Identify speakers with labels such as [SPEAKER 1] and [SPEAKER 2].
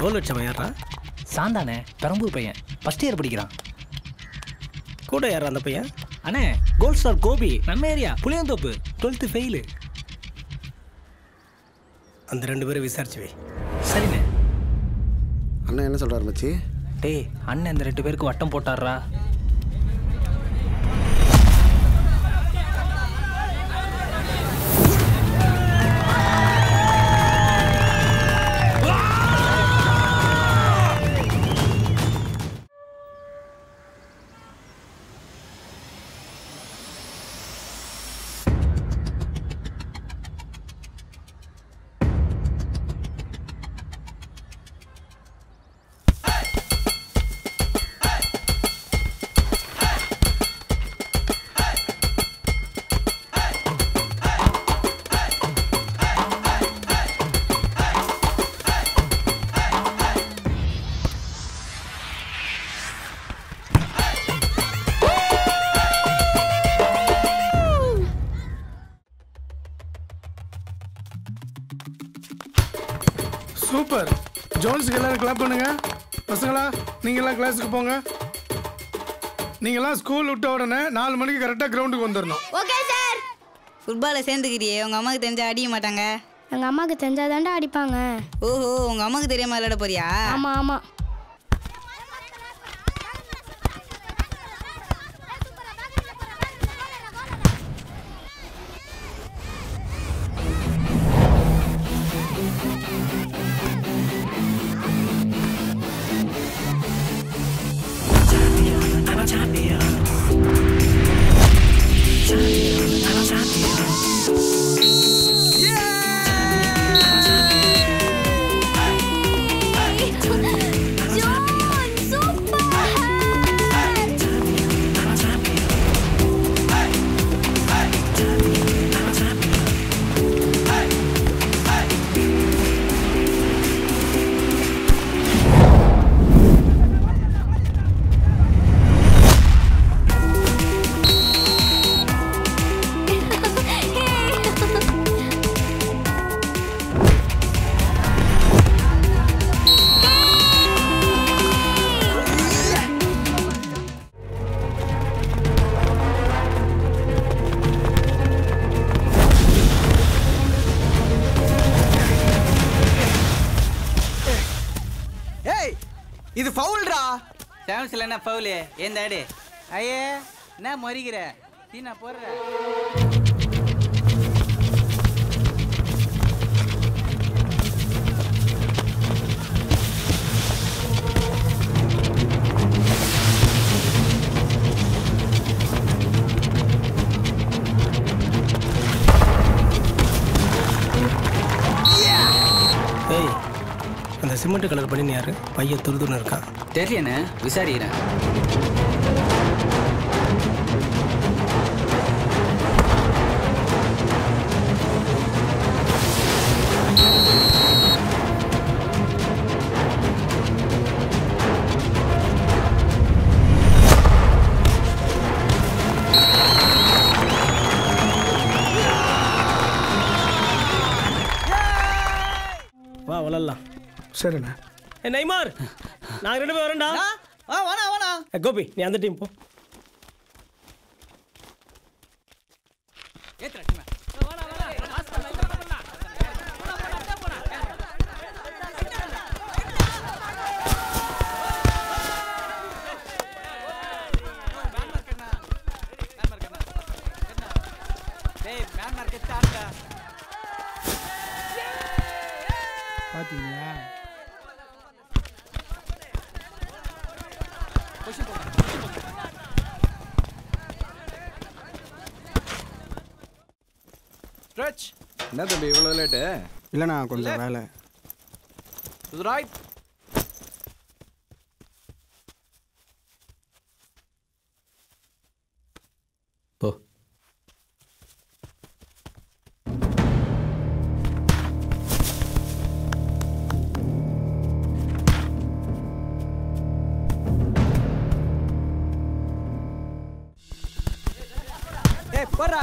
[SPEAKER 1] கோல் வச்சவன் யாரா
[SPEAKER 2] சாந்தானே பெரம்பூர் பையன். ஃபஸ்ட் இயர் படிக்கிறான்.
[SPEAKER 1] கூட யாரா அந்த பையன்?
[SPEAKER 2] அண்ணே கோல்ட் ஸ்டார் கோபி நம்ம ஏரியா புளியந்தோப்பு. டுவெல்த்து ஃபெயிலு
[SPEAKER 1] அந்த ரெண்டு பேரும் விசாரிச்சு வை.
[SPEAKER 2] சரிண்ணே.
[SPEAKER 3] அண்ணன் என்ன சொல்கிறாரு மச்சி?
[SPEAKER 2] டேய் அண்ணன் இந்த ரெண்டு பேருக்கு வட்டம் போட்டாரா
[SPEAKER 4] சூப்பர். ஜோன்ஸுக்கு எல்லாரும் கிளப் பண்ணுங்க. பசங்களா நீங்க எல்லாம் கிளாஸுக்கு போங்க. நீங்களாம் ஸ்கூல் விட்ட உடனே நாலு மணிக்கு கரெக்டாக கிரவுண்டுக்கு வந்துடணும்
[SPEAKER 5] ஓகே சார் ஃபுட்பாலில் சேர்ந்துக்கிறியே. உங்கள் அம்மாவுக்கு தெரிஞ்சா அடிக்க மாட்டாங்க.
[SPEAKER 6] எங்கள் அம்மாவுக்கு தெரிஞ்சாதாண்டா அடிப்பாங்க.
[SPEAKER 5] ஓஹோ உங்கள் அம்மாவுக்கு தெரியாம விளையாட போறியா?
[SPEAKER 6] ஆமாம் ஆமாம்
[SPEAKER 7] இது ஃபவுல்டா.
[SPEAKER 8] சான்ஸ்ல என்ன ஃபவுல்? ஏன் தாடு ஐயே என்ன மறிக்கிற? தீ நான் போடுற.
[SPEAKER 1] அந்த சிமெண்ட் கலர் பண்ணி யாரு? பையன் துருதுன்னு இருக்கான்
[SPEAKER 8] தெரியலண்ணே விசாரிக்கிறேன்.
[SPEAKER 4] சரிண்ணா.
[SPEAKER 1] ஏ நைமார் நாங்கள் ரெண்டு பேரும் வரேன்டா.
[SPEAKER 7] ஆ வாடா வாடா.
[SPEAKER 1] ஏ, கோபி நீ அந்த டீம் போ.
[SPEAKER 8] டேய்
[SPEAKER 7] ஸ்ட்ரெச் என்ன தம்பி இவ்வளோ லேட்டு
[SPEAKER 3] இல்லைண்ணா கொஞ்சம் வேலை.
[SPEAKER 7] ரைட் ஏய் போடுறா